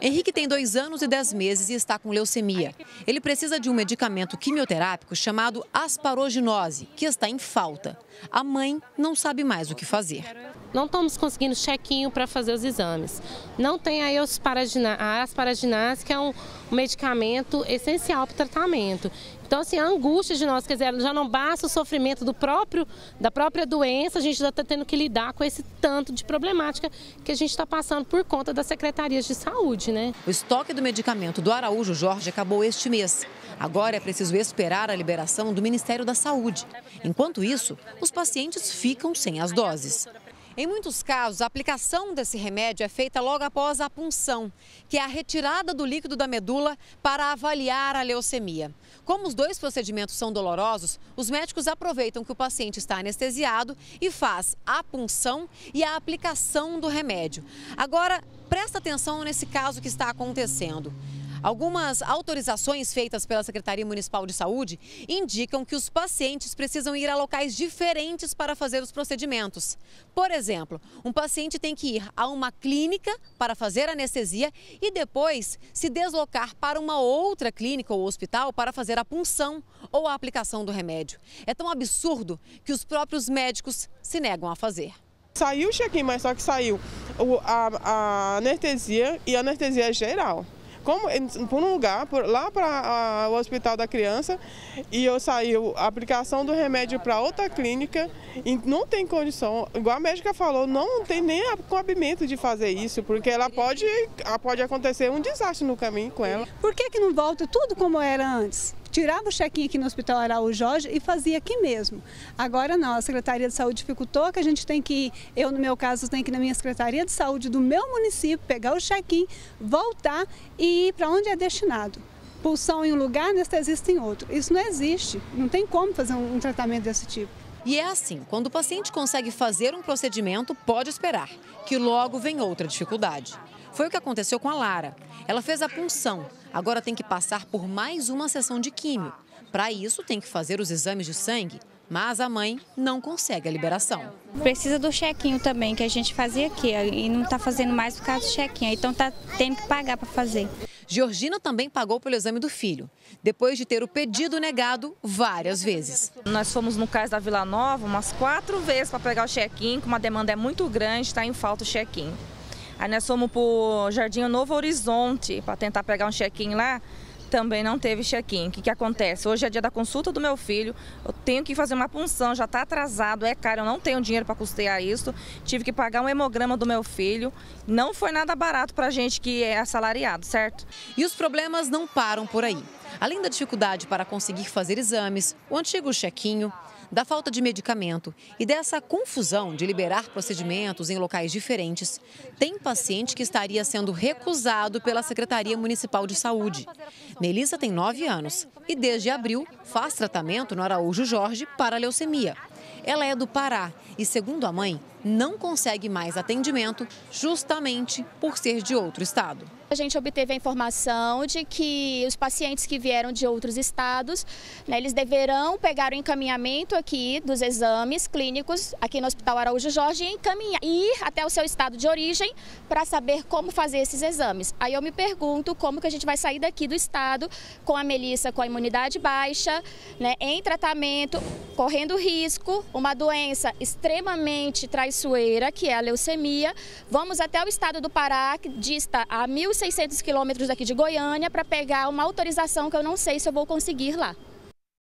Henrique tem dois anos e dez meses e está com leucemia. Ele precisa de um medicamento quimioterápico chamado asparoginose, que está em falta. A mãe não sabe mais o que fazer. Não estamos conseguindo chequinho para fazer os exames. Não tem a asparaginase, que é um medicamento essencial para o tratamento. Então, assim, a angústia de nós, quer dizer, já não basta o sofrimento do próprio, da própria doença, a gente já está tendo que lidar com esse tanto de problemática que a gente está passando por conta das secretarias de saúde, né? O estoque do medicamento do Araújo Jorge acabou este mês. Agora é preciso esperar a liberação do Ministério da Saúde. Enquanto isso, os pacientes ficam sem as doses. Em muitos casos, a aplicação desse remédio é feita logo após a punção, que é a retirada do líquido da medula para avaliar a leucemia. Como os dois procedimentos são dolorosos, os médicos aproveitam que o paciente está anestesiado e faz a punção e a aplicação do remédio. Agora, presta atenção nesse caso que está acontecendo. Algumas autorizações feitas pela Secretaria Municipal de Saúde indicam que os pacientes precisam ir a locais diferentes para fazer os procedimentos. Por exemplo, um paciente tem que ir a uma clínica para fazer anestesia e depois se deslocar para uma outra clínica ou hospital para fazer a punção ou a aplicação do remédio. É tão absurdo que os próprios médicos se negam a fazer. Saiu o check-in, mas só que saiu a, a anestesia e a anestesia geral como, por um lugar, por, lá para o hospital da criança, e eu saí a aplicação do remédio para outra clínica e não tem condição, igual a médica falou, não tem nem cabimento de fazer isso, porque ela pode, pode acontecer um desastre no caminho com ela. Por que, que não volta tudo como era antes? Tirava o check-in aqui no Hospital Araújo Jorge e fazia aqui mesmo. Agora não, a Secretaria de Saúde dificultou que a gente tem que eu no meu caso tenho que ir na minha Secretaria de Saúde do meu município, pegar o check-in, voltar e ir para onde é destinado. Pulsão em um lugar, anestesista em outro. Isso não existe, não tem como fazer um tratamento desse tipo. E é assim, quando o paciente consegue fazer um procedimento, pode esperar, que logo vem outra dificuldade. Foi o que aconteceu com a Lara. Ela fez a punção, agora tem que passar por mais uma sessão de químio. Para isso, tem que fazer os exames de sangue, mas a mãe não consegue a liberação. Precisa do chequinho também, que a gente fazia aqui, e não está fazendo mais por causa do chequinho, então tá tendo que pagar para fazer. Georgina também pagou pelo exame do filho, depois de ter o pedido negado várias vezes. Nós fomos no CAIS da Vila Nova umas quatro vezes para pegar o check-in, que uma demanda é muito grande, está em falta o check-in. Aí nós fomos para o Jardim Novo Horizonte para tentar pegar um check-in lá. Também não teve check-in. O que, que acontece? Hoje é dia da consulta do meu filho, eu tenho que fazer uma punção, já está atrasado, é caro, eu não tenho dinheiro para custear isso. Tive que pagar um hemograma do meu filho. Não foi nada barato para a gente que é assalariado, certo? E os problemas não param por aí. Além da dificuldade para conseguir fazer exames, o antigo chequinho, da falta de medicamento e dessa confusão de liberar procedimentos em locais diferentes, tem paciente que estaria sendo recusado pela Secretaria Municipal de Saúde. Melissa tem 9 anos e, desde abril, faz tratamento no Araújo Jorge para leucemia. Ela é do Pará e, segundo a mãe, não consegue mais atendimento justamente por ser de outro estado. A gente obteve a informação de que os pacientes que vieram de outros estados, né, eles deverão pegar o encaminhamento aqui dos exames clínicos aqui no Hospital Araújo Jorge e encaminhar, ir até o seu estado de origem para saber como fazer esses exames. Aí eu me pergunto como que a gente vai sair daqui do estado com a Melissa com a imunidade baixa, né, em tratamento, correndo risco, uma doença extremamente traiçoeira, que é a leucemia. Vamos até o estado do Pará, que dista a 1.600 quilômetros daqui de Goiânia, para pegar uma autorização que eu não sei se eu vou conseguir lá.